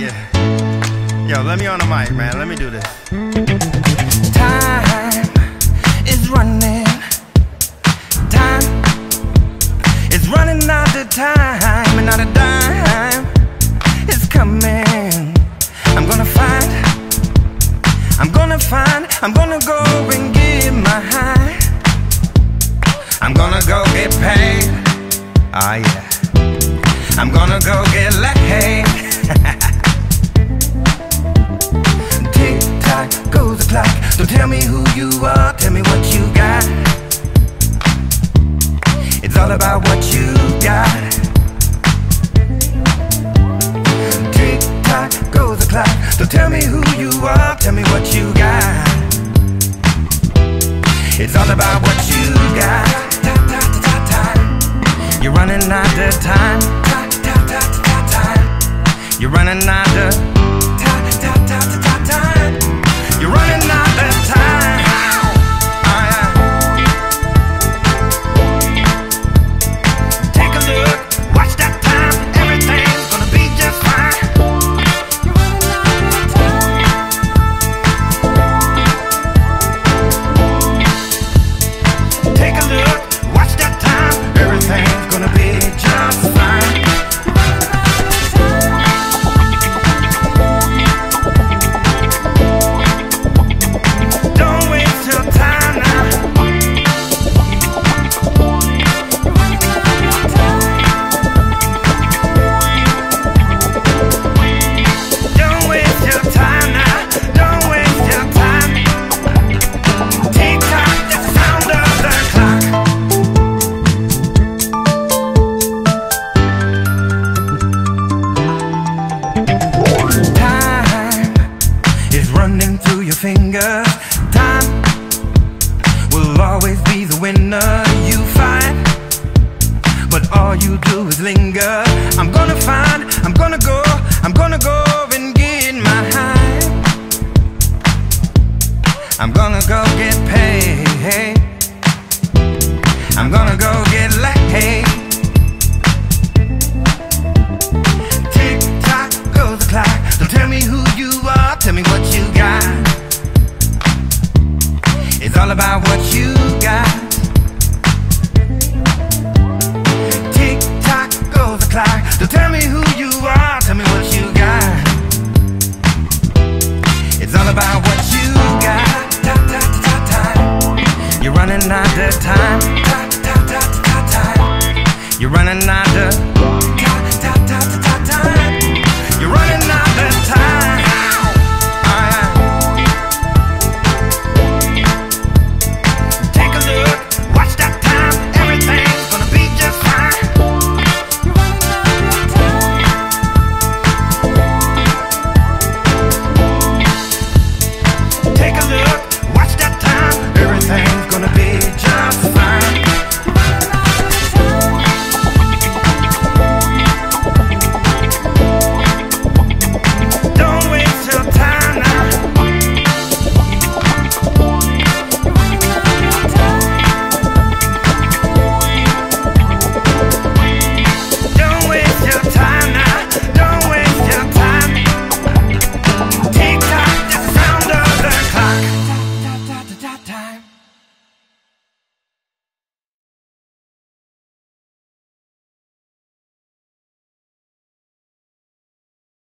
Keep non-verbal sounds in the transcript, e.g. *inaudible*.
yeah. Yo, let me on the mic, man. Let me do this. Time is running. Time is running out of time, and not a dime is coming. I'm gonna find. I'm gonna find. I'm gonna go and get my high. I'm gonna go get paid. Ah yeah. I'm gonna go get laid. *laughs* you are. Tell me what you got. It's all about what you got. Tick tock goes the clock. So tell me who you are. Tell me what you got. It's all about what you got. You're running out of time. You're running out of the winner. You fight, but all you do is linger. I'm gonna find, What you got. Tick tock goes the clock. So tell me who you are, tell me what you got. It's all about what you got. You're running out of time. You're running out of